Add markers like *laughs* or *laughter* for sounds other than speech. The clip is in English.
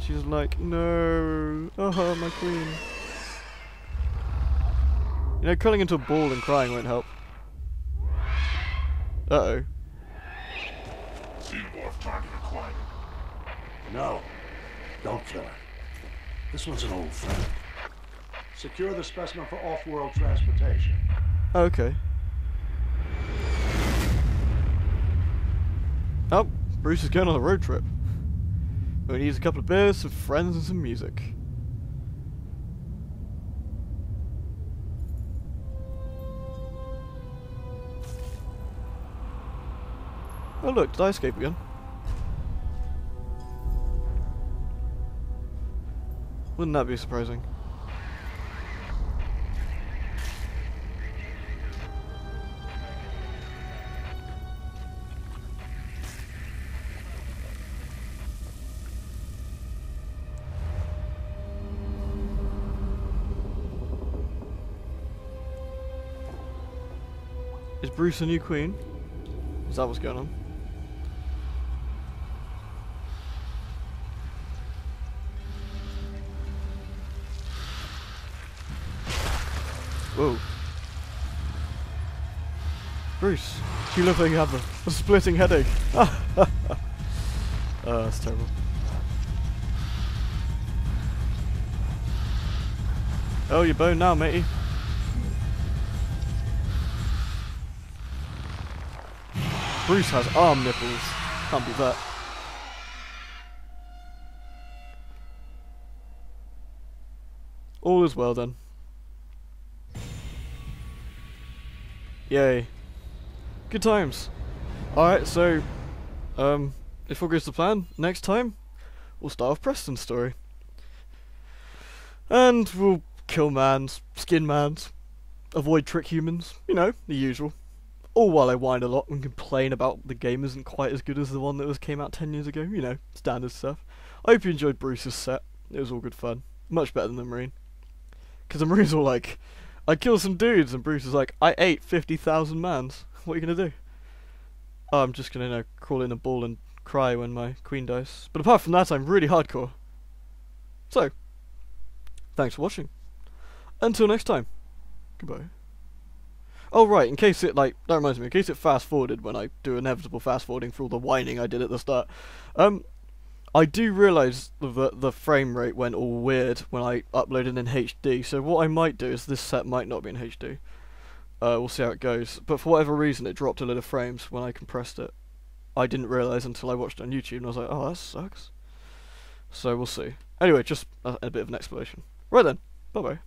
She's like, no, oh *laughs* my queen. You know, curling into a ball and crying won't help. Uh oh. Xenomorph target acquired. No. Don't kill her. This one's an old friend. Secure the specimen for off-world transportation. Okay. Oh, Bruce is going on a road trip. We need a couple of beers, some friends, and some music. Oh look, did I escape again? Wouldn't that be surprising? Is Bruce a new queen? Is that what's going on? Whoa. Bruce, you look like you have a, a splitting headache. oh, *laughs* *laughs* that's terrible. Oh, you're bone now, matey. Bruce has arm nipples. Can't be that. All is well then. Yay. Good times. Alright, so, um, if all goes to plan, next time, we'll start with Preston's story. And we'll kill mans, skin mans, avoid trick humans, you know, the usual. All while I whine a lot and complain about the game isn't quite as good as the one that was came out 10 years ago, you know, standard stuff. I hope you enjoyed Bruce's set. It was all good fun. Much better than the Marine. Because the Marine's all like, I killed some dudes, and Bruce is like, I ate 50,000 mans. What are you going to do? Oh, I'm just going to you know, crawl in a ball and cry when my queen dies. But apart from that, I'm really hardcore. So, thanks for watching. Until next time, goodbye. Oh right, in case it like that reminds me, in case it fast forwarded when I do inevitable fast forwarding for all the whining I did at the start. Um I do realise that the frame rate went all weird when I uploaded in HD, so what I might do is this set might not be in HD. Uh, we'll see how it goes. But for whatever reason it dropped a lot of frames when I compressed it. I didn't realise until I watched it on YouTube and I was like, oh that sucks. So we'll see. Anyway, just a, a bit of an explanation. Right then, bye bye.